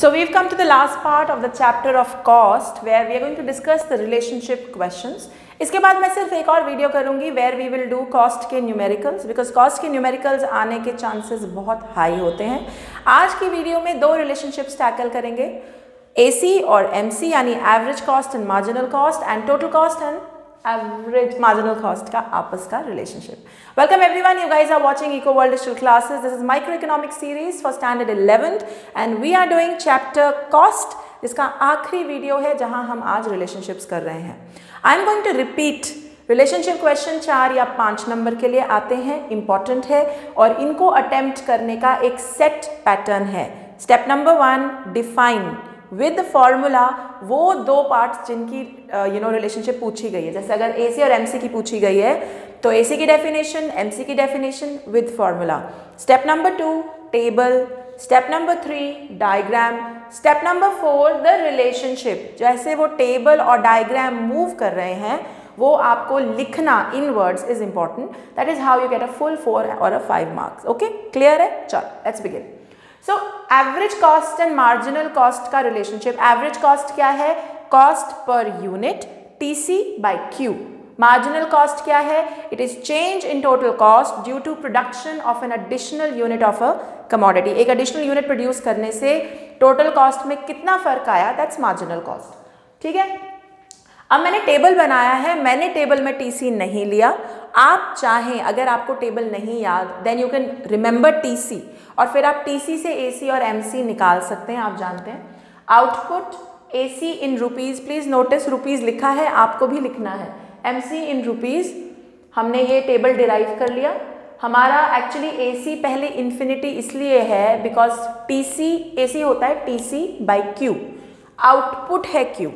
So, we've come to the last part of the chapter of cost, where we are going to discuss the relationship questions. इसके बाद मैं सिर्फ़ एक और video करूँगी where we will do cost के numericals because cost के numericals आने के चांसेस बहुत हाई होते हैं आज की वीडियो में दो रिलेशनशिप्स टैकल करेंगे एसी और एमसी यानी average cost and marginal cost and total cost and average marginal cost का आपस का relationship welcome everyone you guys are watching eco world digital classes this is micro economic series for standard eleventh and we are doing chapter cost जिसका आखिरी video है जहाँ हम आज relationships कर रहे हैं. I am going to repeat relationship question चार या पाँच नंबर के लिए आते हैं इंपॉर्टेंट है, और इनको अटेम्प्ट करने का एक सेट पैटर्न है. Step number one define with formula वो दो पार्ट्स जिनकी यू नो रिलेशनशिप पूछी गई है। जैसे अगर ए सी और एम सी की पूछी गई है तो ए सी की डेफिनेशन एम सी की definition with formula step number two table step number three diagram step number four the relationship जैसे वो टेबल और डायग्राम मूव कर रहे हैं, वो आपको लिखना in words is important that is how you get a full four और a five marks okay clear है? चल let's begin so average cost and marginal cost का रिलेशनशिप एवरेज कॉस्ट क्या है? Cost per unit T C by Q marginal cost क्या है? It is change in total cost due to production of an additional unit of a commodity एक additional unit produce करने से total cost में कितना फ़र्क आया? दैट्स मार्जिनल कॉस्ट ठीक है? अब मैंने टेबल बनाया है, मैंने टेबल में टीसी नहीं लिया। आप चाहें, अगर आपको टेबल नहीं याद then you can remember TC और फिर आप टीसी से एसी और एमसी निकाल सकते हैं, आप जानते हैं। Output AC in rupees please notice rupees लिखा है, आपको भी लिखना है। एमसी इन रुपीज़ हमने ये टेबल डिराइव कर लिया। हमारा एक्चुअली एसी पहले इन्फिनिटी इसलिए है बिकॉज़ टीसी एसी होता है टीसी बाई क्यू आउटपुट है Q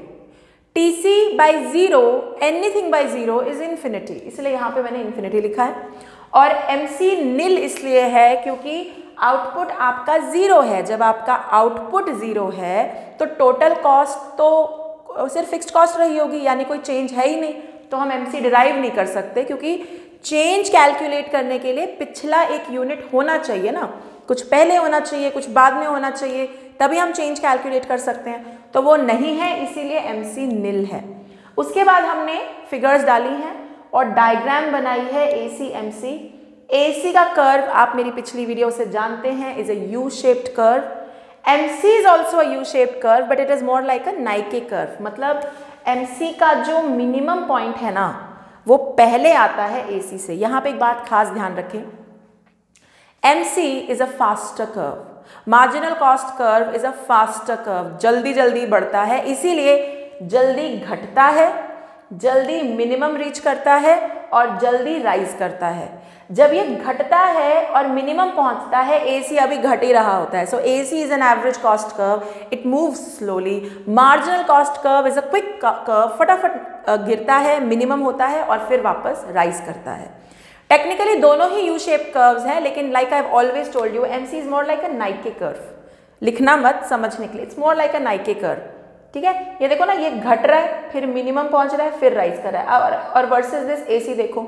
T C by zero anything by zero is infinity इसलिए यहाँ पे मैंने इन्फिनिटी लिखा है। और एम सी नील इसलिए है क्योंकि आउटपुट आपका ज़ीरो है। जब आपका आउटपुट ज़ीरो है तो टोटल कॉस्ट तो सिर्फ़ फिक्स्ड कॉस्ट रही होगी, यानी कोई चेंज है ही नहीं। तो हम एम सी डिराइव नहीं कर सकते क्योंकि चेंज कैलकुलेट करने के लिए पिछला एक यूनिट होना चाहिए ना। कुछ पहले होना चाहिए, कुछ बाद में होना चाहिए। तभी हम चेंज कैलकुलेट कर सकते हैं। तो वो नहीं है, इसीलिए एम सी निल है। उसके बाद हमने फिगर्स डाली हैं और डायग्राम बनाई है ए सी एम सी ए सी का कर्व आप मेरी पिछली वीडियो से जानते हैं is a U shaped curve M C is also a U shaped curve but it is more like a Nike curve मतलब एम सी का जो मिनिमम पॉइंट है ना, वो पहले आता है ए सी से। यहाँ पे एक बात खास ध्यान रखें। M C is a faster curve marginal cost curve is a faster curve जल्दी जल्दी बढ़ता है, इसीलिए जल्दी घटता है, जल्दी मिनिमम रीच करता है और जल्दी राइज करता है। जब ये घटता है और मिनिमम पहुँचता है एसी अभी घट ही रहा होता है। So A C is an average cost curve it moves slowly marginal cost curve is a quick curve फटाफट गिरता है मिनिमम होता है और फिर वापस राइज करता है। टेक्निकली दोनों ही यू शेप कर्व्स हैं लेकिन like I always told you M C is more like a Nike curve लिखना मत समझने के लिए it's more like a Nike curve ठीक है? ये देखो ना ये घट रहा है फिर मिनिमम पहुँच रहा है फिर राइज कर रहा है। और, और वर्सेस दिस सी देखो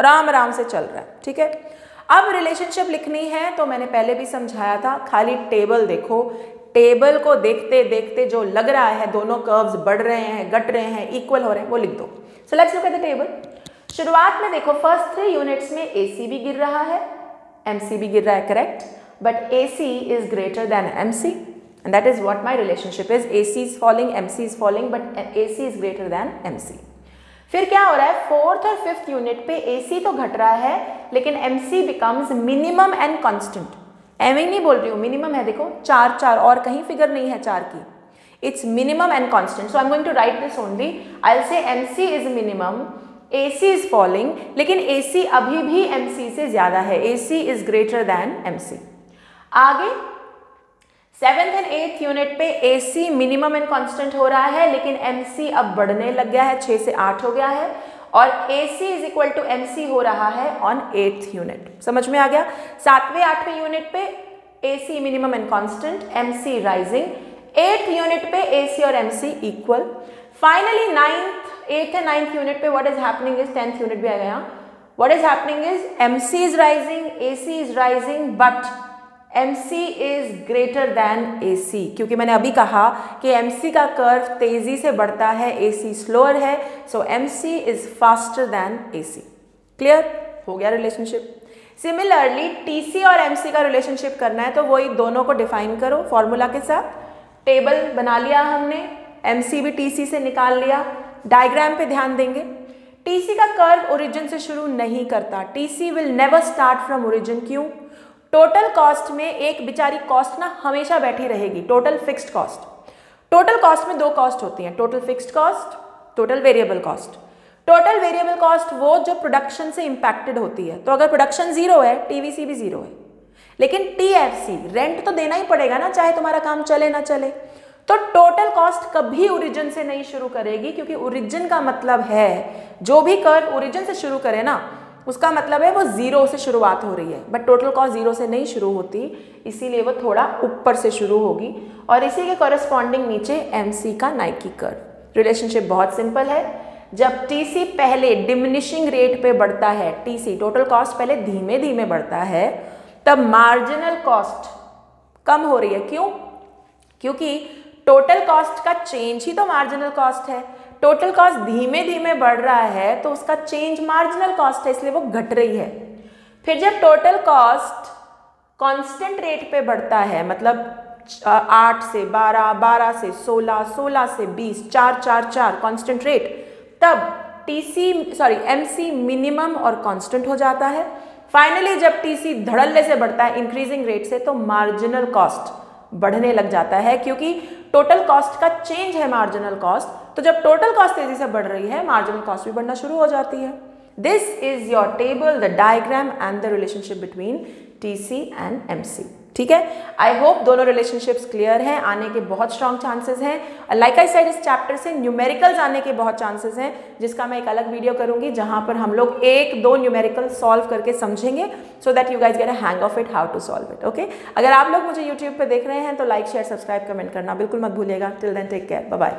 आराम आराम से चल रहा है। ठीक है? अब रिलेशनशिप लिखनी है तो मैंने पहले भी समझाया था खाली टेबल देखो। टेबल को देखते देखते जो लग रहा है दोनों कर्व्स बढ़ रहे हैं घट रहे हैं इक्वल हो रहे हैं वो लिख दो। So let's look at the table शुरुआत में देखो फ़र्स्ट थ्री यूनिट्स में ए सी भी गिर रहा है एम सी भी गिर रहा है correct but A C is greater than M C that is what my relationship is A C is falling M C is falling but A C is greater than M C फिर क्या हो रहा है? Fourth और fifth unit पे सी तो घट रहा है, लेकिन M C becomes minimum and constant M ही नहीं बोल रही हूँ मिनिमम है देखो, चार चार, और कहीं फिगर नहीं है चार की. It's minimum and constant so I am going to write this only I say M C is minimum A C is falling लेकिन ए सी अभी भी एम सी से ज़्यादा है. A C is greater than M C आगे seventh and eighth unit पे A C minimum and constant हो रहा है, लेकिन एम सी अब बढ़ने लग गया है छः से आठ हो गया है, और A C is equal to M C हो रहा है ऑन एट्थ यूनिट समझ में आ गया? सातवें, आठवें यूनिट पे A C minimum and constant M C rising eighth unit पे ए सी और M C equal finally ninth eighth and ninth unit पे what is happening is tenth unit भी आ गया। What is happening is M C is rising A C is rising but M C is greater than A C क्योंकि मैंने अभी कहा कि M C का कर्व तेज़ी से बढ़ता है ए सी स्लोअर है so M C is faster than A C clear हो गया रिलेशनशिप सिमिलरली टी सी और एम सी का रिलेशनशिप करना है तो वही दोनों को डिफाइन करो फॉर्मूला के साथ। टेबल बना लिया हमने एम सी भी टी सी से निकाल लिया। डायग्राम पे ध्यान देंगे। टी सी का कर्व ओरिजिन से शुरू नहीं करता। T C will never start from origin क्यों? टोटल कॉस्ट में एक बिचारी कॉस्ट ना हमेशा बैठी रहेगी। Total fixed cost total cost में दो कॉस्ट होती हैं। Total fixed cost total variable cost total variable cost वो जो प्रोडक्शन से इंपैक्टेड होती है। तो अगर प्रोडक्शन ज़ीरो है टीवीसी भी ज़ीरो है। लेकिन टीएफसी रेंट तो देना ही पड़ेगा ना, चाहे तुम्हारा काम चले ना चले। तो टोटल कॉस्ट कभी ओरिजिन से नहीं शुरू करेगी, क्योंकि ओरिजिन का मतलब है, जो भी कर ओरिजिन से शुरू करे ना, उसका मतलब है वो ज़ीरो से शुरुआत हो रही है। बट टोटल कॉस्ट ज़ीरो से नहीं शुरू होती, इसीलिए वो थोड़ा ऊपर से शुरू होगी। और इसी के कॉरेस्पॉन्डिंग नीचे एमसी का नाइकी कर रिलेशनशिप बहुत सिंपल है। जब टीसी पहले डिमिनिशिंग रेट पे बढ़ता है टीसी टोटल कॉस्ट पहले धीमे धीमे बढ़ता है, तब मार्जिनल कॉस्ट कम हो रही है। क्यों? क्योंकि टोटल कॉस्ट का चेंज ही तो मार्जिनल कॉस्ट है। टोटल कॉस्ट धीमे धीमे बढ़ रहा है तो उसका चेंज मार्जिनल कॉस्ट है, इसलिए वो घट रही है। फिर जब टोटल कॉस्ट कांस्टेंट रेट पे बढ़ता है मतलब आठ से बारह बारह से सोलह सोलह से बीस, चार चार चार कांस्टेंट रेट तब टीसी सॉरी एमसी मिनिमम और कांस्टेंट हो जाता है। फाइनली जब टीसी धड़ल्ले से बढ़ता है इंक्रीजिंग रेट से तो मार्जिनल कॉस्ट बढ़ने लग जाता है, क्योंकि टोटल कॉस्ट का चेंज है मार्जिनल कॉस्ट तो जब टोटल कॉस्ट तेज़ी से बढ़ रही है मार्जिनल कॉस्ट भी बढ़ना शुरू हो जाती है. This is your table the diagram and the relationship between T C and M C ठीक है? आई होप दोनों रिलेशनशिप्स क्लियर हैं, आने के बहुत स्ट्रॉन्ग चांसेस हैं। लाइक आई साइड इस चैप्टर से न्यूमेरिकल्स आने के बहुत चांसेस हैं, जिसका मैं एक अलग वीडियो करूँगी, जहाँ पर हम लोग एक, दो न्यूमेरिकल सॉल्व करके समझेंगे so that you guys get a hang of it how to solve it okay अगर आप लोग मुझे यूट्यूब पर देख रहे हैं तो लाइक शेयर सब्सक्राइब कमेंट करना बिल्कुल मत भूलिएगा। Till then take care bye